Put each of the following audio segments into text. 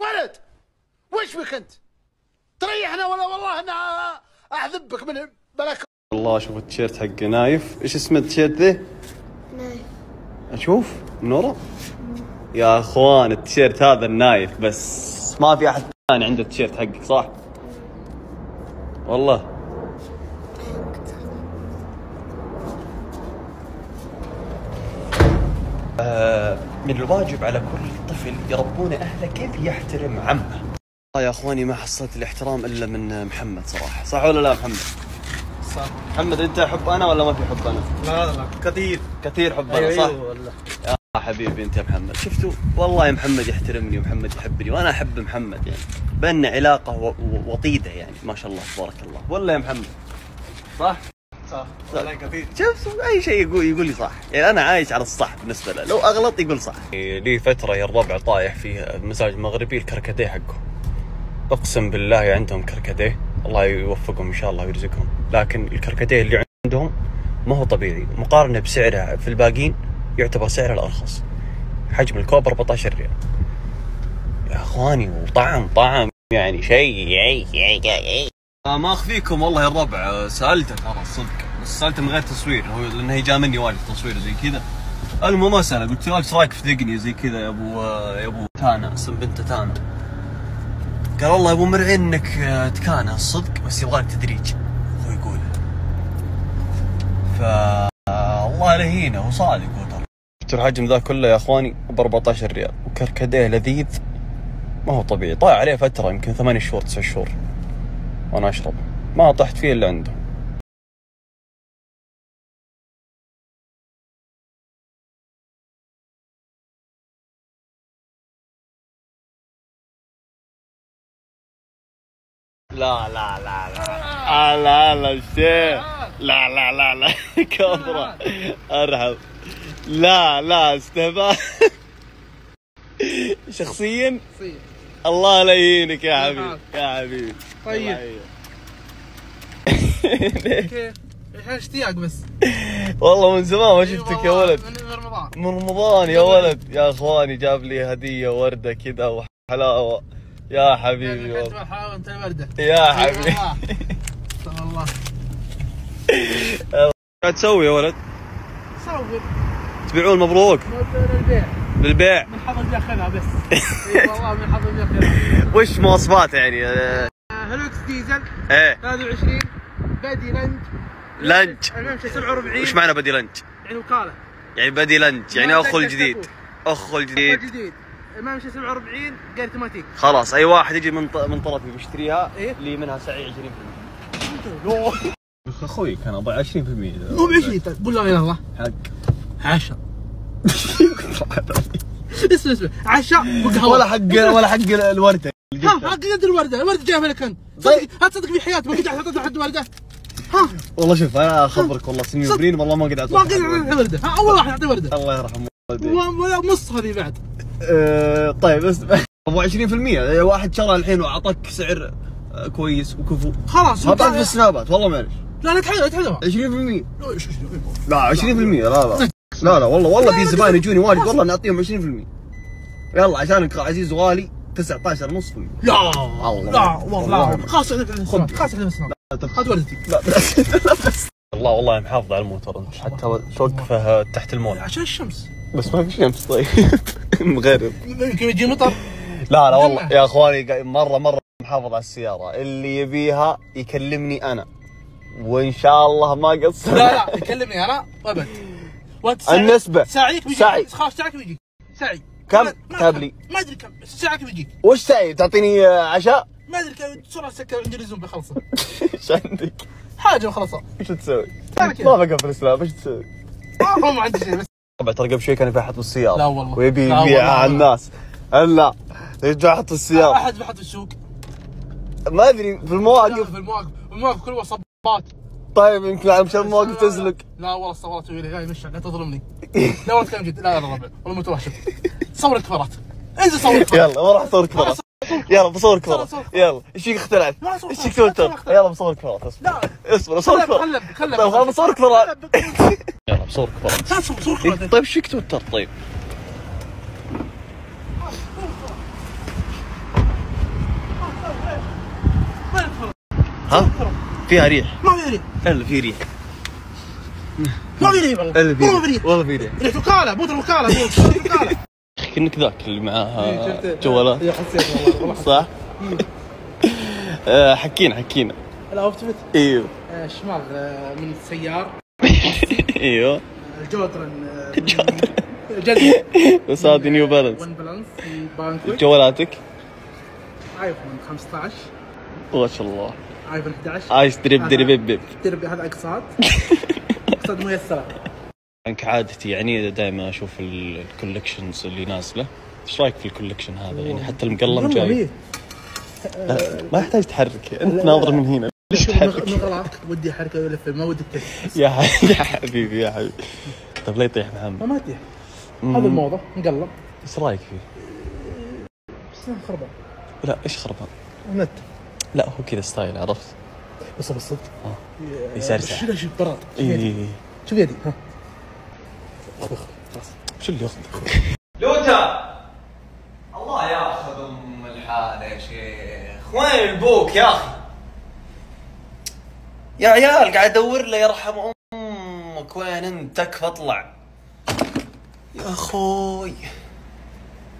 ولد وش بك أنت؟ تريحنا ولا والله أنا أعذبك من بلاك والله شوف التيشيرت حق نايف إيش اسمه التيشيرت ذي؟ نايف أشوف منورة يا أخوان التيشيرت هذا النايف بس ما في أحد ثاني عنده التيشيرت حقك صح؟ والله آه، من الواجب على كل طفل يربون أهله كيف يحترم عمه. يا أخواني ما حصلت الاحترام إلا من محمد صراحة، صح ولا لا محمد؟ صح محمد أنت حب أنا ولا ما في حب أنا؟ لا لا كثير كثير حب أنا أيوه صح؟ أيوه والله يا حبيبي أنت يا محمد شفتوا والله يا محمد يحترمني ومحمد يحبني وأنا أحب محمد يعني بيننا علاقة و- و- وطيدة يعني ما شاء الله تبارك الله ولا يا محمد صح؟ صح. والله كثير شوف أي شيء يقول يقول لي صح. يعني أنا عايش على الصح بالنسبة له. لو أغلط يقول صح. لي فترة يا الربع طايح في مزاج مغربي الكركديه حقه. أقسم بالله عندهم كركديه. الله يوفقهم إن شاء الله ويرزقهم. لكن الكركديه اللي عندهم ما هو طبيعي. مقارنة بسعره في الباقين يعتبر سعره الأرخص. حجم الكوب 14 ريال. يا أخواني وطعم طعم يعني شيء. ما أخفيكم والله الربع. سألته ترى صدق. بس سألته من غير تصوير هو لأنه هي جاء مني واجد تصوير زي كذا. المهم ما سأله قلت له إيش رأيك في ذقني زي كذا يا أبو يا أبو تانا اسم بنته تانا. قال والله يا أبو مرعين انك تكانه الصدق بس يبغالك تدريج. هو يقول. ف الله يهينه وصادق هو شفت الحجم ذا كله يا أخواني ب 14 ريال. وكركديه لذيذ. ما هو طبيعي طايح عليه فترة يمكن ثمانية شهور تسع شهور. وأنا اشرب. ما طحت فيه إلا عنده لا لا لا لا. لا لا الشيخ لا لا لا لا. كبرة. ارحب لا لا استهبال. شخصيا. الله لا يهينك يا حبيبي يا حبيبي. طيب. كيف؟ الحين اشتياق بس والله من زمان ما شفتك يا ولد. من رمضان. من رمضان يا ولد. يا إخواني جاب لي هدية وردة كذا وحلاوة. يا حبيبي انت والله. حلاوة انت الورده يا حبيبي. والله قاعد تسوي يا ولد؟ صور تبيعون مبروك؟ البيع. للبيع من حظ ياخذها بس. اي والله من حظ ياخذها وش مواصفاته يعني؟ Hilux ديزل. إيه. 23 body لنج. لنج. الممشى 47 وش معنى body لنج؟ يعني وكالة. يعني body لنج. يعني أخو الجديد. أخو الجديد. جديد الممشى 47 gear automatic خلاص أي واحد يجي من من طرفي بيشتريها إيه. لي منها سعي 20% أخوي كان أبغى 20% مو ب 20 قول لا اله الا الله حق. 10 اسمع اسمع. عشاء وقهوة. ولا حق ولا حق الورده ها قد الوردة الوردة جايبها لك أنت. صدق ها تصدق في حياتي ما قد أحط لحد ورده ها. والله شوف أنا أخبرك والله سنين وبنين والله ما قد ما قد اعطي ورده ها أول واحد اعطي ورده الله يرحم والديك. ولا نص هذه بعد. آه، طيب بس أبو 20% واحد شرى الحين وأعطاك سعر آه، كويس وكفو. خلاص حطيت في السنابات والله معلش لا لا تحذر تحذر. 20% لا 20% لا لا لا. لا والله والله في زباين يجوني واجد والله نعطيهم 20% يلا عشانك عزيز وغالي 19 ونص لا. الله. لا والله. الله. خلاص عليك خذ. هات وردتي لا. بس والله والله محافظ على الموتور. انت حتى توقفه تحت المويه عشان الشمس. بس ما في شمس طيب. مغرب. يمكن يجي مطر. لا لا والله. يا أخواني مرة مرة محافظ على السيارة. اللي يبيها يكلمني أنا. وإن شاء الله ما قصر لا لا يكلمني أنا. ابد وأنت ساعي- النسبة. ساعيك بيجي. سعي. خلاص ساعيك بيجي. سعي. كم؟ كتب لي. ما أدري كم بس ساعيك بيجي وش سعي تعطيني آه، عشاء؟ ما أدري كم بسرعة سكر عندي لزوم بخلصه إيش عندك؟ حاجة بخلصها إيش تسوي؟ ما بقى في الإسلام إيش تسوي؟ ما ما عندي شيء بس طبعا ترى قبل شوي كان يحط بالسياره لا والله. ويبي يبيعها. على الناس لا يرجع يحط السياره أحد بحط في السوق ما أدري في المواقف في المواقف المواقف كلها صبات طيب يمكن على مشان المواقف تزلق لا والله الصورات طويله لا يمشي لا تظلمني. لا والله كلام جد. لا لا ربع والله متوحش صور الكفرات انزل صور الكفرات يلا بروح أصور كفرات يلا بصور كفرات. يلا إيش فيك اختلعت؟ إيش فيك. توتر؟ يلا بصور كفرات أصبر. لا. اصبر بصور كفرات طيب خلاص بصور كفرات يلا بصور كفرات طيب إيش فيك توتر؟ طيب؟ فيها ريح. ما في ريح. الا في ريح. ما في ريح والله. ما في ريح. والله في ريح. ريح وكاله موت الوكاله موت الوكاله كأنك ذاك اللي معاه إيه، جوالات. يا حسيت والله. صح؟ آه، حكينا حكينا. لا إيوه. آه، شمال آه، من السيار. إيوه. آه، جودرن آه، من- جدي. بس هذه نيو بالانس. ون بالانس جوالاتك؟ آيفون 15 ما شاء الله. آيفون 11 عايش درب درب بب دربي هذا أقساط. أقساط ميسرة. كعادتي يعني دائما أشوف ال- الكولكشنز اللي نازلة. إيش رأيك في ال collection هذا؟ يعني حتى المقلم جاي. لا، ما يحتاج تحرك. أنت ناظر من هنا. ليش تحرك؟ نغلاك ودي حركه يلف ما ودي يا حبيبي يا حبيبي. طيب لا يطيح محمد. ما تيح هذا الموضة. مقلب إيش رأيك فيه؟ بس خربان. لا إيش خربان؟ نت. لا هو كذا style عرفت؟ بس بالصدق يسرسح شو شوف براد شوف اي يدي شوف يدي. ها. خلاص شو اللي ياخذ؟ لوتا الله ياخذ أم الحالة يا شيخ. وين البوك يا أخي؟ يا عيال قاعد أدور له يرحم أمك. وين أنت؟ تكفى اطلع. يا أخوي.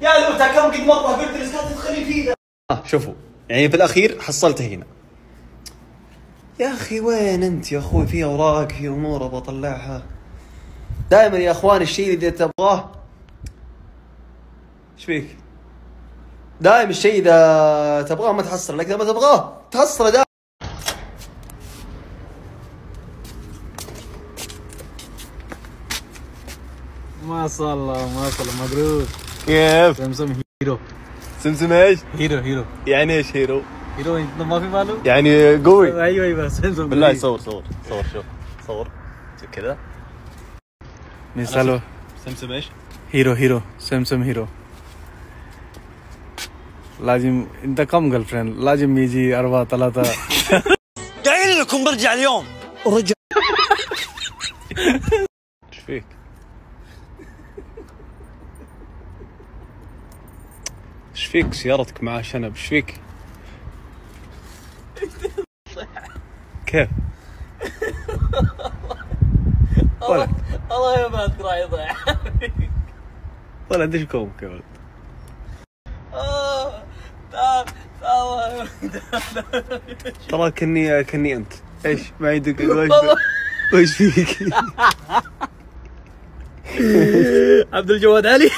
يا لوتا كم قد مره قلت لك لا تدخلي فيه ذا آه شوفوا. يعني في الأخير حصلته هنا. يا أخي وين أنت يا أخوي؟ في أوراق في أمور أبغى أطلعها. دائما يا أخوان الشيء اللي تبغاه. إيش فيك؟ دائما الشيء إذا تبغاه ما تحصل لكن لما تبغاه تحصله دائما. ما شاء الله ما شاء الله مبروك. كيف؟ سمسم hero سمسم إيش؟ hero hero يعني إيش hero؟ hero إنت ما في باله؟ يعني قوي. أيوه أيوه سمسم بالله صور صور صور شوف. صور. شوف كذا نسأله سمسم إيش؟ hero hero سمسم hero لازم إنت كم girlfriend لازم يجي أربعة ثلاثة. قايل لكم برجع اليوم. إيش فيك؟ فيك سيارتك معاه شنب. إيش فيك؟ كيف؟ ولا الله يبارك راح يضيع. ولا ادري كومك يا ولد. ترى كني كني أنت. إيش ما يدق وش فيك؟ عبد الجواد علي.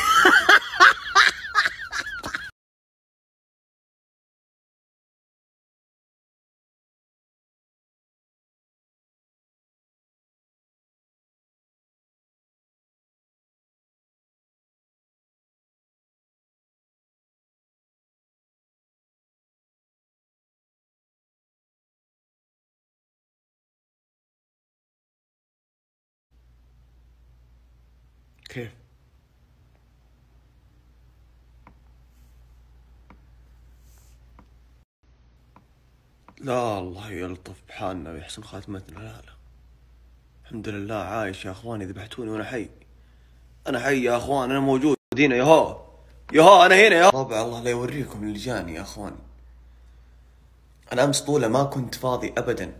كيف؟ لا الله يلطف بحالنا ويحسن خاتمتنا. لا لا. الحمد لله. عايش يا اخواني ذبحتوني وأنا حي. أنا حي يا اخوان أنا موجود. هنا يا هو أنا هنا يا ربع الله لا يوريكم اللي جاني يا اخوان أنا امس طولة ما كنت فاضي ابدا.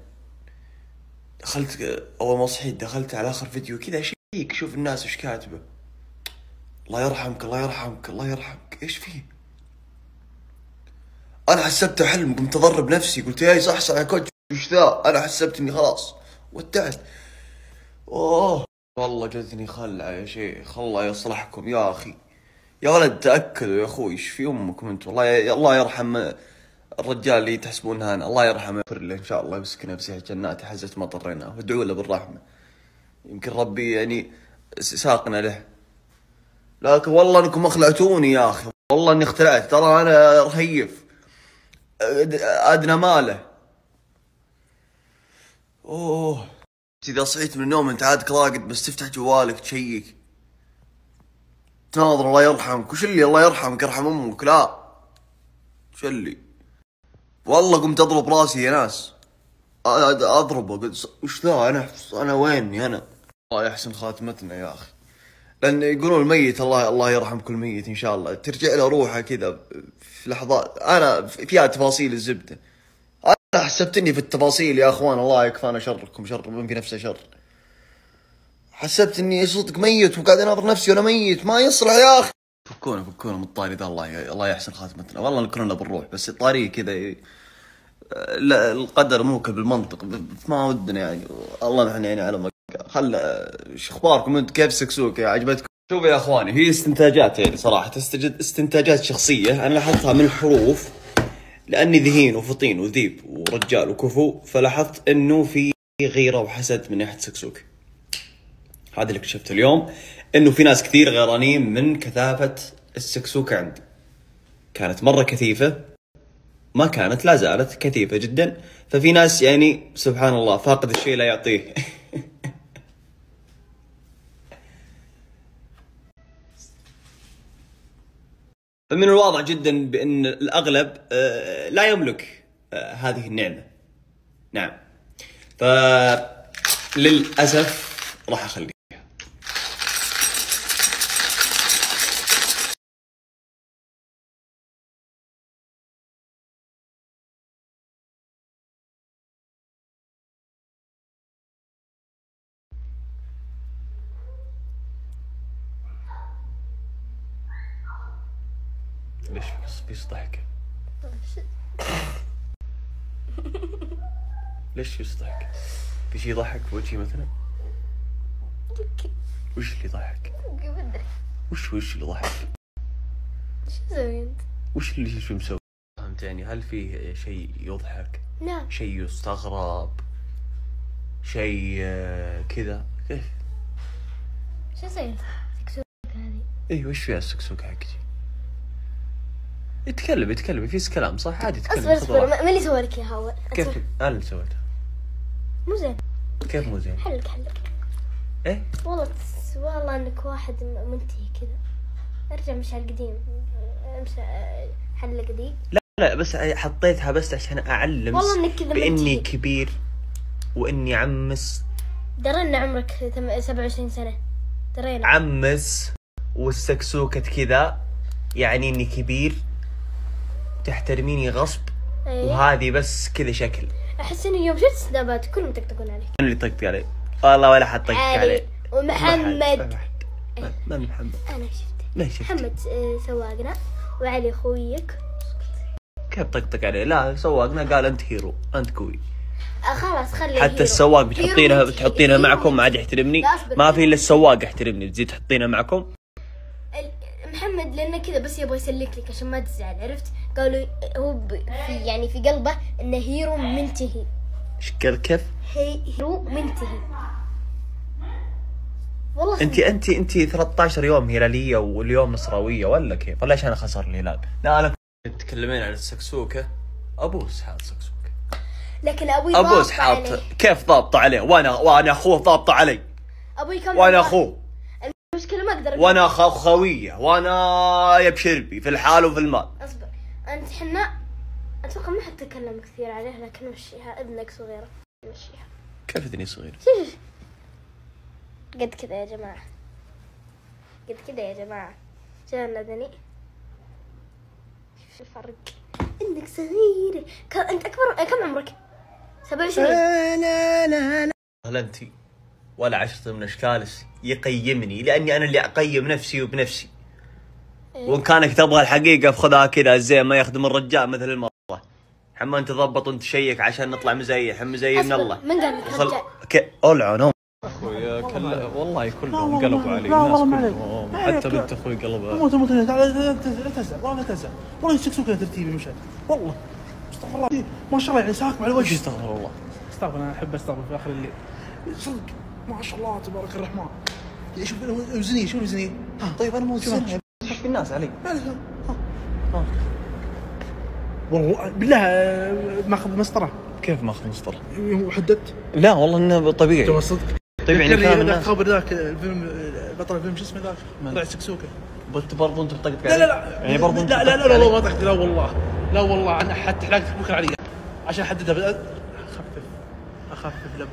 دخلت اول ما صحيت دخلت على اخر فيديو كذا شيك شوف الناس إيش كاتبة. الله يرحمك الله يرحمك الله يرحمك. إيش فيه؟ أنا حسبته حلم قمت اضرب نفسي قلت يا صح صح يا كوتش وش ذا؟ أنا حسبت إني خلاص ودعت. أوه. والله جتني خلعة يا شيخ الله يصلحكم. يا أخي يا ولد تاكدوا يا أخوي إيش في أمكم أنتم؟ الله ي... الله يرحم الرجال اللي تحسبونه أنا. الله يرحمه يغفر له إن شاء الله يسكنه بسيح جنات حزت ما طريناه وادعوا له بالرحمة. يمكن ربي يعني ساقنا له. لكن والله انكم اخلعتوني يا أخي. والله اني اختلعت. ترى أنا رهيف. أدنى ماله. أوه. إذا صحيت من النوم أنت عادك راقد بس تفتح جوالك تشيك. تناظر الله يرحمك. وش اللي الله يرحمك؟ يرحم أمك. لا. وش اللي؟ والله قمت أضرب رأسي يا ناس. أضربه. وش ذا؟ أنا أنا ويني؟ أنا الله يحسن خاتمتنا يا أخي. لأن يقولون الميت الله الله يرحم كل ميت إن شاء الله. ترجع له روحه كذا في لحظات. أنا فيها تفاصيل الزبدة. أنا حسبتني في التفاصيل يا أخوان الله يكفانا شركم شر من في نفسه شر. حسبت إني صدق ميت وقاعد أناظر نفسي وأنا ميت. ما يصلح يا أخي. فكونا فكونا من الطاري ذا الله الله يحسن خاتمتنا. والله كلنا بنروح بس الطاري كذا القدر مو بالمنطق ما ودنا يعني. الله نحن يعني على مكة خل إيش أخباركم؟ أنتم كيف سكسوك؟ عجبتكم؟ شوف يا أخواني هي استنتاجات يعني صراحة استنتاجات شخصية. أنا لاحظتها من الحروف لأني ذهين وفطين وذيب ورجال وكفو فلاحظت إنه في غيرة وحسد من ناحية سكسوك. هذا اللي اكتشفته اليوم إنه في ناس كثير غيرانين من كثافة السكسوكه عندي. كانت مرة كثيفة ما كانت لا زالت كثيفة جدا. ففي ناس يعني سبحان الله فاقد الشيء لا يعطيه. فمن الواضح جدا بأن الأغلب آه، لا يملك آه، هذه النعمة. نعم. فللاسف راح اخليها ليش في في ضحك؟ ليش في ضحك؟ في شيء ضحك في وجهي مثلا؟ وش اللي ضحك؟ وش وش اللي ضحك؟ شو سوي أنت؟ وش اللي شو مسوي؟ فهمت يعني هل فيه شيء يضحك؟ نعم شيء يستغرب؟ شيء آه، كذا؟ كيف؟ شو سوي انت؟ سكسوك هذه اي وش فيها السكسوكة حقتي؟ يتكلم يتكلم في كلام صح عادي يتكلم أصبر أصبر ما اللي سوى لك اياها اول كيف. أنا اللي سويتها؟ مو زين كيف مو زين؟ حلك حلك. إيه؟ والله تس... والله إنك واحد منتهي كذا. أرجع مش على القديم. أمشي حلق ذي لا لا بس حطيتها بس عشان أعلم والله إنك كذا بإني منتهي. كبير وإني عمس. درى ان عمرك ثم- 27 سنة. درينا. عمس والسكسوكة كذا يعني إني كبير تحترميني غصب أيه. وهذه بس كذا شكل. أحس إنه يوم شفت سنابات كلهم يطقطقون عليك. من اللي طقطق علي والله ولا حد طقطق علي. ومحمد. من محمد. أنا شفته. ما شفت محمد آه، سواقنا. وعلي خويك كيف طقطق علي لا سواقنا قال أنت هيرو أنت قوي. آه، خلاص خلي حتى هيرو. السواق بتحطينها. بتحطينها معكم ما عاد. يحترمني. ما في إلا السواق يحترمني. تزيد تحطينها معكم؟ محمد لأنه كذا بس يبغى يسلك لك عشان ما تزعل عرفت؟ قالوا هو ب- في يعني في قلبه إنه هيرو منتهي. إيش قال؟ كيف؟ هي هيرو منتهي. والله انت انت انت 13 يوم هلالية واليوم نصراويه ولا كيف؟ ولا عشان خسر الهلال؟ لا أنا تتكلمين عن السكسوكه ابوس حاط سكسوكة. لكن أبوي ابوس حاط. كيف ضابطه عليه؟ وأنا وأنا أخوه ضابطه علي. أبوي كان وأنا. أخوه. المشكلة ما أقدر وأنا خوية وأنا يا بشربي في الحال وفي المال. أصبر. أنت حنا أتوقع ما حتتكلم كثير عليه لكن مشيها ابنك صغيرة. مشيها كيف اذني صغير؟ قد كذا يا جماعة. قد كذا يا جماعة. جانا ذني شوف الفرق؟ انك صغير ك... أنت أكبر كم عمرك؟ 27 لا لا لا. هل انت ولا عشرة من اشكالس يقيمني لأني أنا اللي أقيم نفسي وبنفسي. وإن كانك تبغى الحقيقة فخذها كذا الزين ما يخدم الرجال مثل المرة. حما انت ضبط وأنت شيك عشان نطلع مزيح مزين الله. من قال لك؟ خل... رجال؟ ك... العنهم أخوي كل والله. كلهم قلبوا علي لا والله عليك. حتى. بنت أخوي قلبها. موت موت لا تزعل لا تزعل والله لا تزعل والله يسكسوك ترتيبي مشى والله. استغفر الله. ما شاء الله يعني ساكم على وجهي. استغفر الله. استغفر أنا أحب أستغفر في آخر الليل. صدق. ما شاء الله تبارك الرحمن. شوف وزني شوف وزني؟ طيب أنا مو في الناس علي. ها. والله بالله آه، ماخذ مسطرة. كيف ماخذ مسطرة؟ حددت لا والله إنه طبيعي. تو صدق. طيب يعني كلام ذاك الناس خبر ذاك الفيلم بطل الفيلم شو اسمه ذاك؟ طلع سكسوكة. انت برضو أنت بتطقطق لا لا لا. يعني برضو لا لا لا لا, ما تحكي لا والله. لا والله. أنا حتى حلاقتك بكره علي. عشان أحددها. أخفف. أخفف لب